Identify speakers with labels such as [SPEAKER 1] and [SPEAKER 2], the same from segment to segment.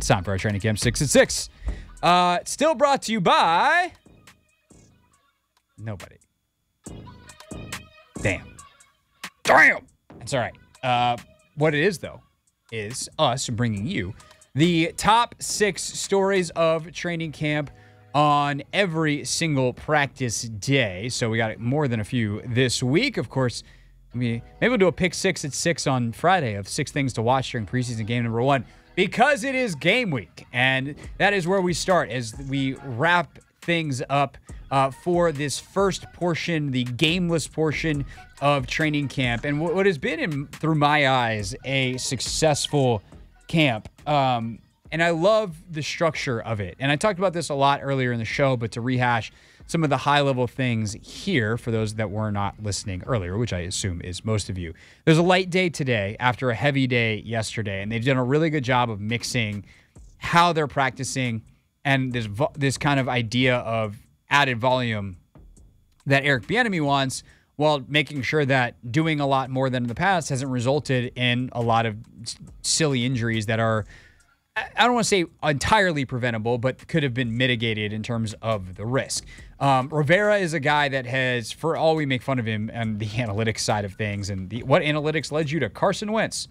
[SPEAKER 1] It's time for our training camp six at six. Uh, still brought to you by nobody. Damn. Damn. That's all right. Uh, what it is, though, is us bringing you the top six stories of training camp on every single practice day. So we got more than a few this week. Of course, maybe we'll do a pick six at six on Friday of six things to watch during preseason game number one because it is game week. And that is where we start as we wrap things up uh, for this first portion, the gameless portion of training camp. And what has been, in, through my eyes, a successful camp. Um, and I love the structure of it. And I talked about this a lot earlier in the show, but to rehash some of the high level things here for those that were not listening earlier, which I assume is most of you. There's a light day today after a heavy day yesterday, and they've done a really good job of mixing how they're practicing and this this kind of idea of added volume that Eric Bieniemy wants while making sure that doing a lot more than in the past hasn't resulted in a lot of silly injuries that are I don't want to say entirely preventable, but could have been mitigated in terms of the risk. Um, Rivera is a guy that has, for all we make fun of him and the analytics side of things, and the, what analytics led you to Carson Wentz.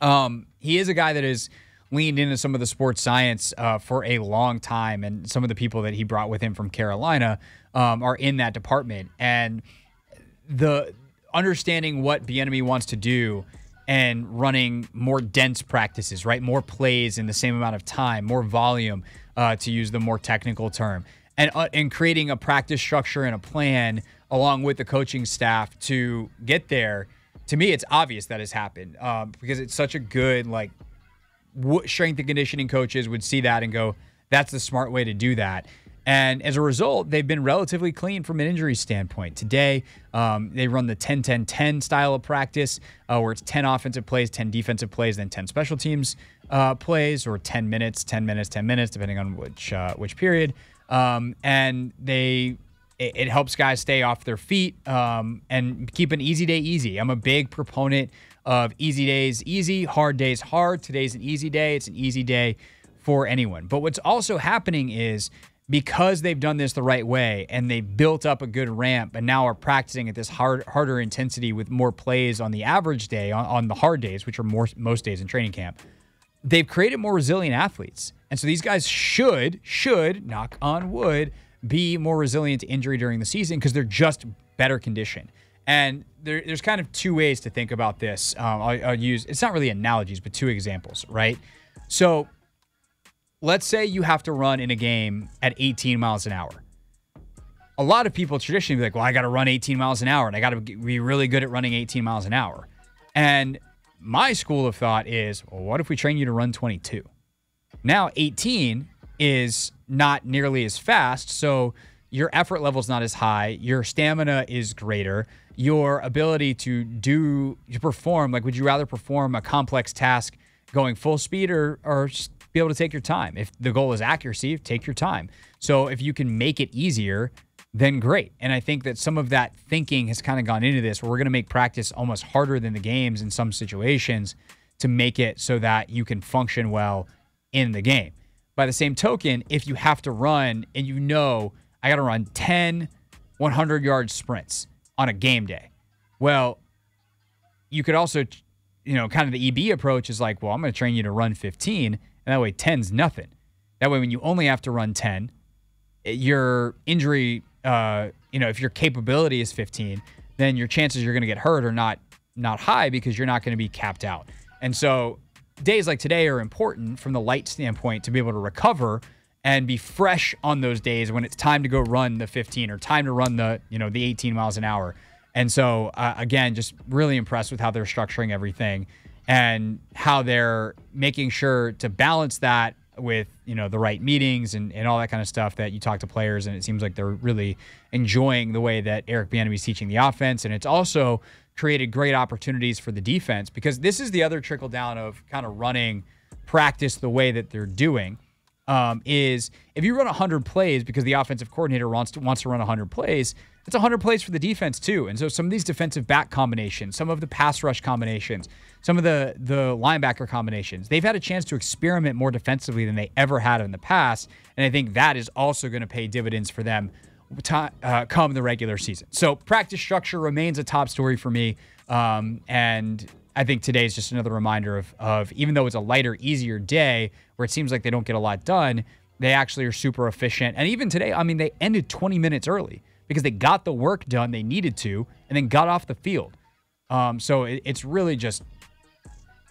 [SPEAKER 1] Um, he is a guy that has leaned into some of the sports science uh, for a long time, and some of the people that he brought with him from Carolina um, are in that department. And the understanding what Bieniemy wants to do and running more dense practices, right? More plays in the same amount of time, more volume, uh, to use the more technical term, and uh, and creating a practice structure and a plan along with the coaching staff to get there. To me, it's obvious that has happened um, because it's such a good like strength and conditioning coaches would see that and go, "That's the smart way to do that." And as a result, they've been relatively clean from an injury standpoint. Today, um, they run the 10 10 10 style of practice uh, where it's 10 offensive plays, 10 defensive plays, then 10 special teams uh, plays, or 10 minutes, 10 minutes, 10 minutes, depending on which, uh, which period. Um, and they it, helps guys stay off their feet um, and keep an easy day easy. I'm a big proponent of easy days easy, hard days hard. Today's an easy day. It's an easy day for anyone. But what's also happening is because they've done this the right way and they've built up a good ramp and now are practicing at this hard, harder intensity with more plays on the average day on, on the hard days, which are more most days in training camp, they've created more resilient athletes. And so these guys should, should, knock on wood, be more resilient to injury during the season because they're just better conditioned. And there, there's kind of two ways to think about this. Um, I'll, I'll use, it's not really analogies, but two examples, right? So let's say you have to run in a game at 18 miles an hour. A lot of people traditionally be like, well, I got to run 18 miles an hour and I got to be really good at running 18 miles an hour. And my school of thought is, well, what if we train you to run 22? Now, 18 is not nearly as fast. So your effort level is not as high. Your stamina is greater. Your ability to do, to perform, like, would you rather perform a complex task going full speed or, or be able to take your time. If the goal is accuracy, take your time. So if you can make it easier, then great. And I think that some of that thinking has kind of gone into this where we're going to make practice almost harder than the games in some situations to make it so that you can function well in the game. By the same token, if you have to run and you know, I got to run 10 100 yard sprints on a game day, well, you could also, you know, kind of the EB approach is like, well, I'm going to train you to run 15 and that way 10's nothing. That way, when you only have to run 10, your injury, uh, you know, if your capability is 15, then your chances you're going to get hurt are not not high because you're not going to be capped out. And so days like today are important from the light standpoint to be able to recover and be fresh on those days when it's time to go run the 15 or time to run the, you know, the 18 miles an hour. And so uh, again, just really impressed with how they're structuring everything and how they're making sure to balance that with you know the right meetings and, and all that kind of stuff that you talk to players and it seems like they're really enjoying the way that Eric Bieniemy is teaching the offense and it's also created great opportunities for the defense because this is the other trickle down of kind of running practice the way that they're doing um, is if you run 100 plays because the offensive coordinator wants to wants to run 100 plays it's 100 plays for the defense too. And so some of these defensive back combinations, some of the pass rush combinations, some of the the linebacker combinations, they've had a chance to experiment more defensively than they ever had in the past. And I think that is also going to pay dividends for them uh, come the regular season. So practice structure remains a top story for me. Um, and I think today is just another reminder of, of even though it's a lighter, easier day where it seems like they don't get a lot done, they actually are super efficient. And even today, I mean, they ended 20 minutes early because they got the work done they needed to and then got off the field. Um, so it, it's really just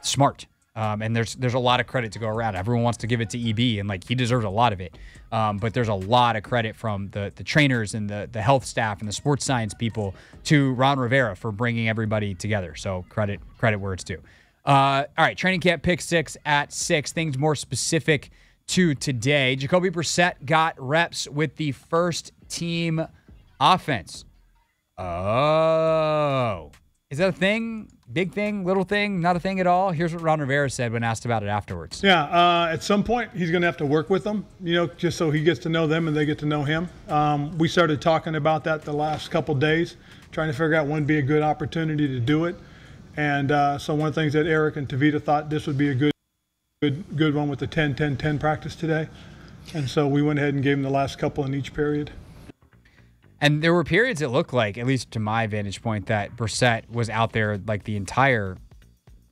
[SPEAKER 1] smart. Um, and there's there's a lot of credit to go around. Everyone wants to give it to EB, and like he deserves a lot of it. Um, but there's a lot of credit from the the trainers and the the health staff and the sports science people to Ron Rivera for bringing everybody together. So credit credit where it's due. Uh, all right, training camp pick six at six. Things more specific to today. Jacoby Brissett got reps with the first team offense. Oh, is that a thing? Big thing, little thing, not a thing at all? Here's what Ron Rivera said when asked about it afterwards.
[SPEAKER 2] Yeah, uh, at some point he's going to have to work with them, you know, just so he gets to know them and they get to know him. Um, we started talking about that the last couple days, trying to figure out when would be a good opportunity to do it. And uh, so one of the things that Eric and Tavita thought this would be a good, good, good one with the 10-10-10 practice today. And so we went ahead and gave him the last couple in each period.
[SPEAKER 1] And there were periods it looked like, at least to my vantage point, that Brissett was out there like the entire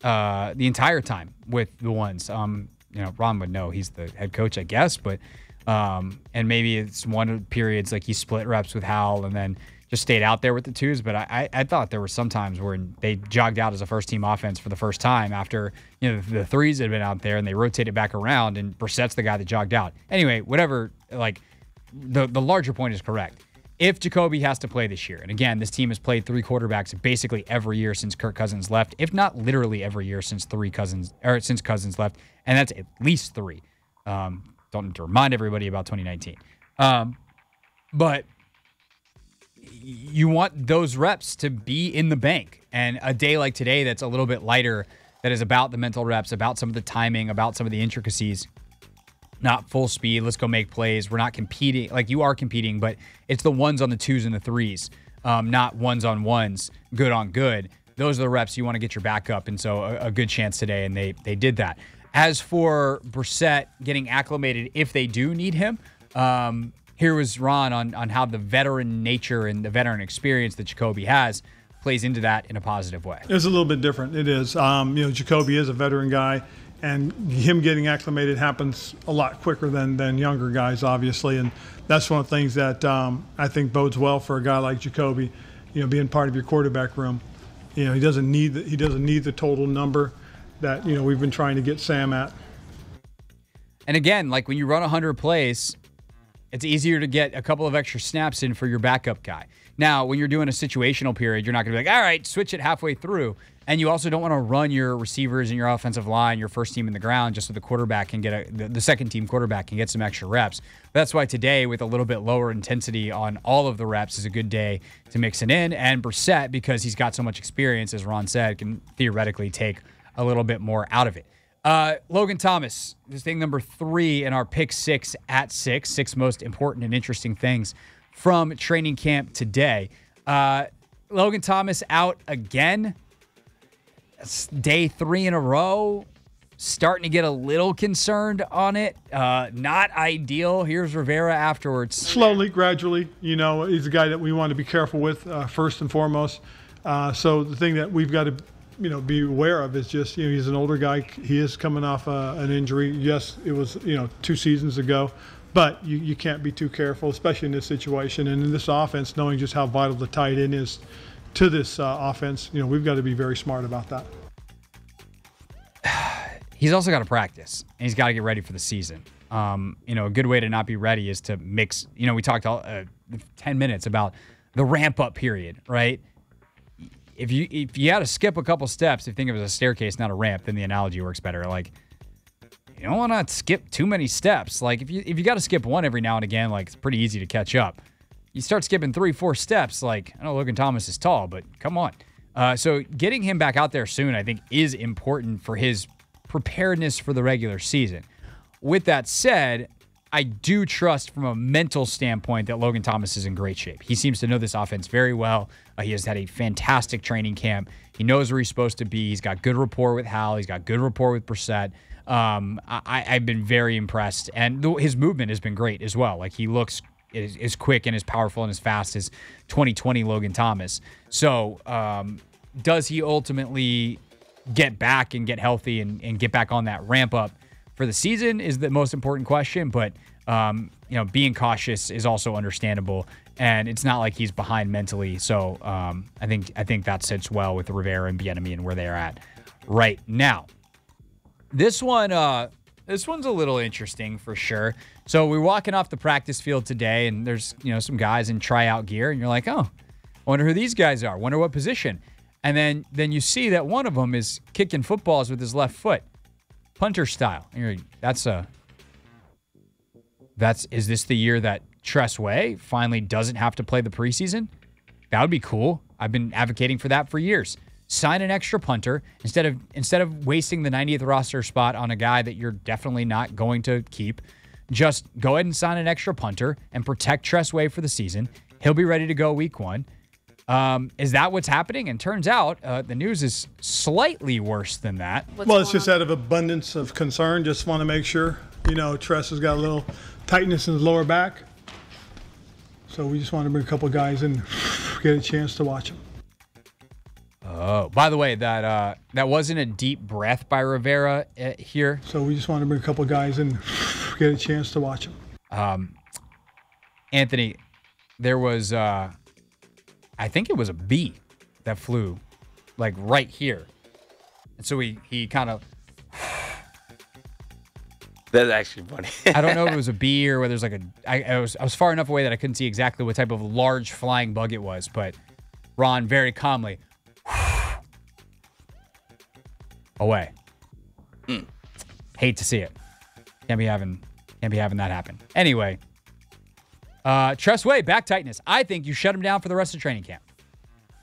[SPEAKER 1] uh, the entire time with the ones. Um, you know, Ron would know he's the head coach, I guess, but um, and maybe it's one of the periods like he split reps with Howell and then just stayed out there with the twos. But I, I thought there were some times where they jogged out as a first team offense for the first time after you know the threes had been out there and they rotated back around and Brissett's the guy that jogged out. Anyway, whatever. Like the the larger point is correct if Jacoby has to play this year, and again, this team has played three quarterbacks basically every year since Kirk Cousins left, if not literally every year since three Cousins or since Cousins left, and that's at least three. Um, don't need to remind everybody about 2019, um, but you want those reps to be in the bank. And a day like today, that's a little bit lighter, that is about the mental reps, about some of the timing, about some of the intricacies not full speed. Let's go make plays. We're not competing. Like you are competing, but it's the ones on the twos and the threes, um, not ones on ones, good on good. Those are the reps you want to get your back up. And so a, a good chance today, and they they did that. As for Brissett getting acclimated, if they do need him, um, here was Ron on on how the veteran nature and the veteran experience that Jacoby has plays into that in a positive way.
[SPEAKER 2] It's a little bit different. It is. Um, you know, Jacoby is a veteran guy and him getting acclimated happens a lot quicker than, than younger guys, obviously. And that's one of the things that um, I think bodes well for a guy like Jacoby, you know, being part of your quarterback room. You know, he doesn't need the, he doesn't need the total number that you know we've been trying to get Sam at.
[SPEAKER 1] And again, like when you run 100 plays, it's easier to get a couple of extra snaps in for your backup guy. Now, when you're doing a situational period, you're not going to be like, all right, switch it halfway through. And you also don't want to run your receivers and your offensive line, your first team in the ground, just so the quarterback can get a, the, the second team quarterback can get some extra reps. That's why today, with a little bit lower intensity on all of the reps, is a good day to mix it in. And Brissett, because he's got so much experience, as Ron said, can theoretically take a little bit more out of it. Uh, Logan Thomas, this thing number three in our pick six at six, six most important and interesting things from training camp today. Uh, Logan Thomas out again. It's day three in a row. Starting to get a little concerned on it. Uh, not ideal. Here's Rivera afterwards.
[SPEAKER 2] Slowly, gradually. You know, he's a guy that we want to be careful with uh, first and foremost. Uh, so the thing that we've got to you know be aware of is just you know he's an older guy. He is coming off uh, an injury. Yes, it was you know two seasons ago, but you, you can't be too careful, especially in this situation and in this offense, knowing just how vital the tight end is to this uh, offense. You know we've got to be very smart about that.
[SPEAKER 1] He's also got to practice, and he's got to get ready for the season. Um, you know, a good way to not be ready is to mix. You know, we talked all, uh, ten minutes about the ramp up period, right? if you if you had to skip a couple steps, if you think of it as a staircase, not a ramp, then the analogy works better. Like you don't want to skip too many steps. Like if you if you got to skip one every now and again, like it's pretty easy to catch up. You start skipping three, four steps. Like I know Logan Thomas is tall, but come on. Uh, so getting him back out there soon, I think, is important for his preparedness for the regular season. With that said, I do trust from a mental standpoint that Logan Thomas is in great shape. He seems to know this offense very well. Uh, he has had a fantastic training camp. He knows where he's supposed to be. He's got good rapport with Howell. He's got good rapport with Brissett. Um, I, have been very impressed, and his movement has been great as well. Like he looks as, quick and as powerful and as fast as 2020 Logan Thomas. So, um, does he ultimately get back and get healthy and, and get back on that ramp up for the season? Is the most important question, but um, you know, being cautious is also understandable, and it's not like he's behind mentally. So um, I think I think that sits well with Rivera and Bieniemy and where they are at right now. This one, uh, this one's a little interesting for sure. So we're walking off the practice field today, and there's you know some guys in tryout gear, and you're like, oh, I wonder who these guys are. Wonder what position. And then then you see that one of them is kicking footballs with his left foot, punter style. Like, that's a that's is this the year that Tress Way finally doesn't have to play the preseason? That would be cool. I've been advocating for that for years. Sign an extra punter instead of instead of wasting the 90th roster spot on a guy that you're definitely not going to keep. Just go ahead and sign an extra punter and protect Tress Way for the season. He'll be ready to go week one. Um, is that what's happening? And turns out uh, the news is slightly worse than that.
[SPEAKER 2] What's well, it's just on? out of abundance of concern. Just want to make sure, you know, Tress has got a little tightness in his lower back. So we just want to bring a couple guys in, get a chance to watch him.
[SPEAKER 1] Oh, by the way, that uh, that wasn't a deep breath by Rivera uh, here.
[SPEAKER 2] So we just want to bring a couple guys in, get a chance to watch him. Um,
[SPEAKER 1] Anthony, there was, uh, I think it was a bee that flew, like right here, and so he he kind of
[SPEAKER 3] that's actually funny.
[SPEAKER 1] I don't know if it was a bee or whether it was like a. I, I was I was far enough away that I couldn't see exactly what type of large flying bug it was, but Ron very calmly away. Mm. Hate to see it. Can't be having can't be having that happen. Anyway, uh, Tress Way back tightness. I think you shut him down for the rest of training camp.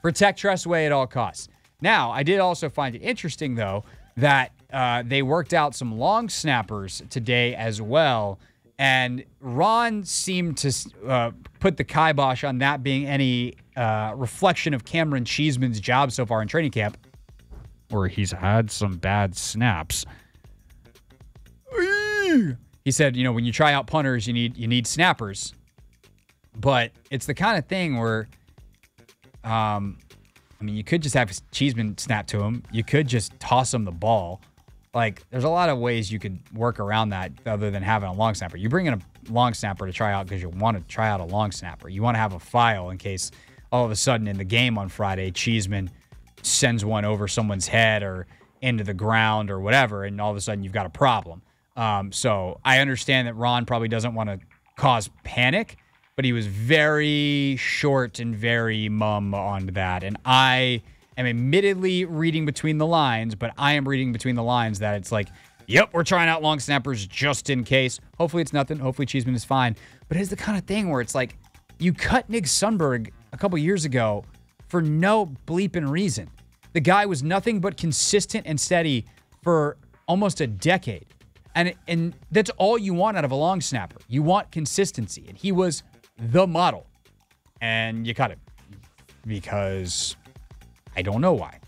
[SPEAKER 1] Protect Tress Way at all costs. Now, I did also find it interesting though that uh, they worked out some long snappers today as well. And Ron seemed to uh, put the kibosh on that being any uh, reflection of Camaron Cheeseman's job so far in training camp, where he's had some bad snaps. He said, you know, when you try out punters, you need you need snappers. But it's the kind of thing where um, I mean, you could just have Cheeseman snap to him. You could just toss him the ball. Like, there's a lot of ways you could work around that other than having a long snapper. You bring in a long snapper to try out because you want to try out a long snapper. You want to have a file in case all of a sudden in the game on Friday, Cheeseman sends one over someone's head or into the ground or whatever, and all of a sudden you've got a problem. Um, so I understand that Ron probably doesn't want to cause panic but he was very short and very mum on that. And I am admittedly reading between the lines, but I am reading between the lines that it's like, yep, we're trying out long snappers just in case. Hopefully it's nothing. Hopefully Cheeseman is fine. But it's the kind of thing where it's like, you cut Nick Sundberg a couple years ago for no bleeping reason. The guy was nothing but consistent and steady for almost a decade. And, and that's all you want out of a long snapper. You want consistency. And he was the model. And you cut him because I don't know why.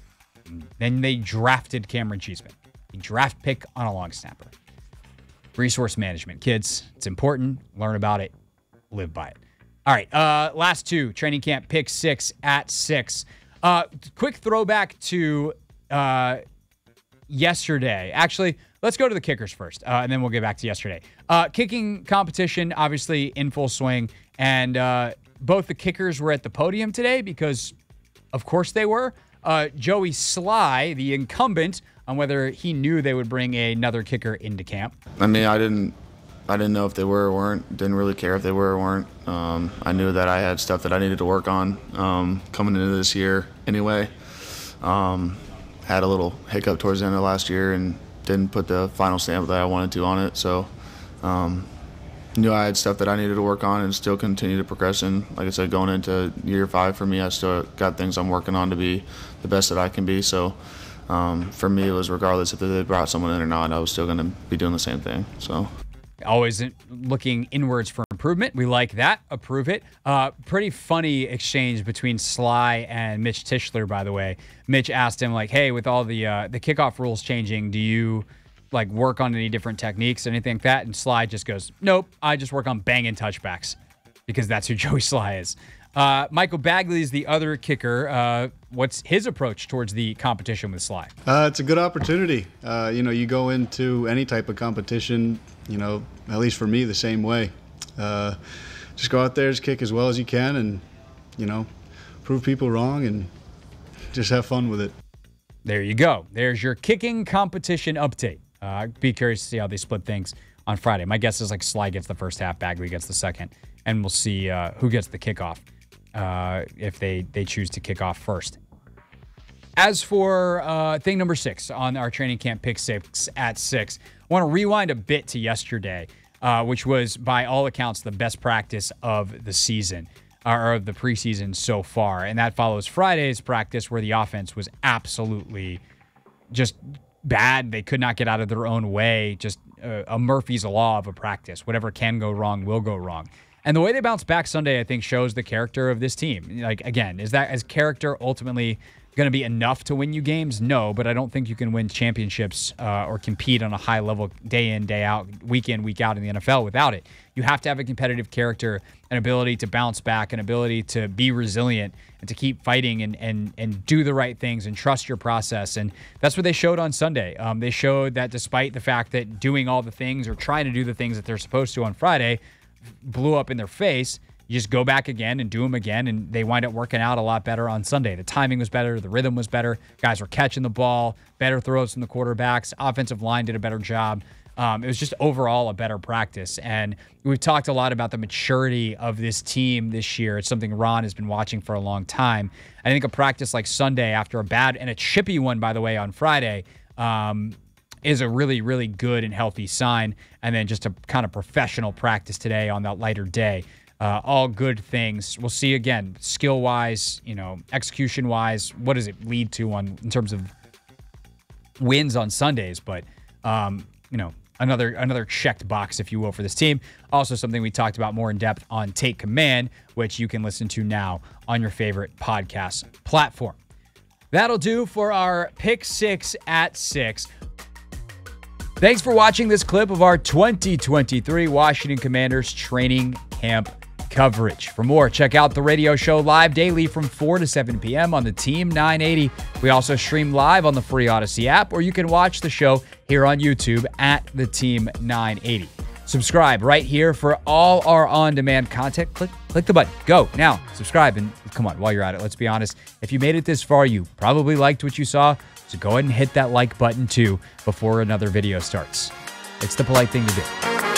[SPEAKER 1] Then they drafted Camaron Cheeseman, a draft pick on a long snapper. Resource management, kids, it's important. Learn about it, live by it. All right, uh, last two training camp pick six at six. Uh, quick throwback to uh, yesterday. Actually, let's go to the kickers first, uh, and then we'll get back to yesterday. Uh, kicking competition, obviously in full swing. And uh, both the kickers were at the podium today because, of course, they were. Uh, Joey Slye, the incumbent, on whether he knew they would bring another kicker into camp.
[SPEAKER 4] I mean, I didn't. I didn't know if they were or weren't. Didn't really care if they were or weren't. Um, I knew that I had stuff that I needed to work on um, coming into this year anyway. Um, had a little hiccup towards the end of last year and didn't put the final stamp that I wanted to on it. So um, knew I had stuff that I needed to work on and still continue to progress And Like I said, going into year five for me, I still got things I'm working on to be the best that I can be. So um, for me, it was regardless if they brought someone in or not, I was still going to be doing the same thing. So.
[SPEAKER 1] Always looking inwards for improvement. We like that. Approve it. Uh, pretty funny exchange between Slye and Mitch Tischler, by the way. Mitch asked him like, "Hey, with all the uh, the kickoff rules changing, do you like work on any different techniques, anything like that?" And Slye just goes, "Nope, I just work on banging touchbacks because that's who Joey Slye is." Uh, Michael Badgley is the other kicker. Uh, what's his approach towards the competition with Slye?
[SPEAKER 3] Uh, it's a good opportunity. Uh, you know, you go into any type of competition, you know, at least for me, the same way. Uh, just go out there, just kick as well as you can, and you know, prove people wrong, and just have fun with it.
[SPEAKER 1] There you go. There's your kicking competition update. Uh, be curious to see how they split things on Friday. My guess is like Slye gets the first half, Badgley gets the second, and we'll see who gets the kickoff uh, if they they choose to kick off first. As for uh, thing number six on our training camp pick six at six, I want to rewind a bit to yesterday, uh, which was by all accounts the best practice of the season or of the preseason so far, and that follows Friday's practice where the offense was absolutely just bad. They could not get out of their own way. Just a, a Murphy's law of a practice. Whatever can go wrong will go wrong. And the way they bounced back Sunday, I think, shows the character of this team. Like, again, is that as character ultimately going to be enough to win you games? No, but I don't think you can win championships uh, or compete on a high level day in, day out, week in, week out in the NFL without it. You have to have a competitive character, an ability to bounce back, an ability to be resilient and to keep fighting and and and do the right things and trust your process. And that's what they showed on Sunday. Um, they showed that despite the fact that doing all the things or trying to do the things that they're supposed to on Friday blew up in their face, you just go back again and do them again, and they wind up working out a lot better on Sunday. The timing was better, the rhythm was better, guys were catching the ball, better throws from the quarterbacks, offensive line did a better job. Um, it was just overall a better practice. And we've talked a lot about the maturity of this team this year. It's something Ron has been watching for a long time. I think a practice like Sunday after a bad and a chippy one, by the way, on Friday, um, is a really, really good and healthy sign. And then just a kind of professional practice today on that lighter day. Uh, all good things. We'll see again, skill wise, you know, execution wise. What does it lead to on in terms of wins on Sundays? But um, you know, another another checked box, if you will, for this team. Also, something we talked about more in depth on Take Command, which you can listen to now on your favorite podcast platform. That'll do for our pick six at six. Thanks for watching this clip of our 2023 Washington Commanders training camp coverage. For more, check out the radio show live daily from 4 to 7 p.m. on the Team 980. We also stream live on the free Audacy app, or you can watch the show here on YouTube at the Team 980. Subscribe right here for all our on-demand content. Click click the button. Go now. Subscribe and come on, while you're at it, let's be honest. If you made it this far, you probably liked what you saw. So go ahead and hit that like button too before another video starts. It's the polite thing to do.